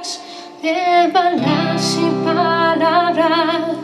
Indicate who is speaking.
Speaker 1: palabras, de balas y palabras.